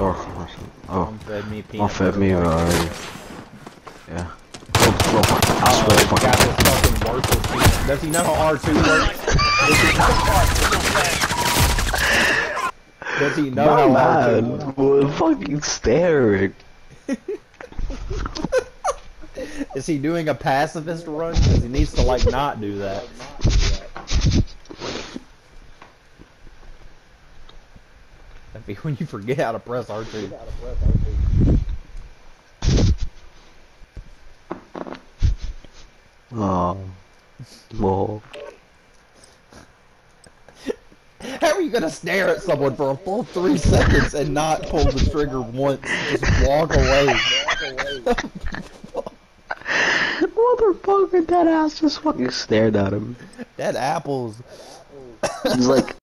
or. Oh, oh Mom fed me peanut mom fed me. Yeah. Oh, oh. I swear to he got this fucking worthless peanut. Does he know how R2 works? Does he know My how R2 man, works? fucking staring. Is he doing a pacifist run? Because he needs to, like, not do that. That'd be when you forget how to press R2. Oh. Well, How are you gonna stare at someone for a full three seconds and not pull the trigger once? Just walk away. motherfucker, that ass just fucking stared at him. That apples. He's like,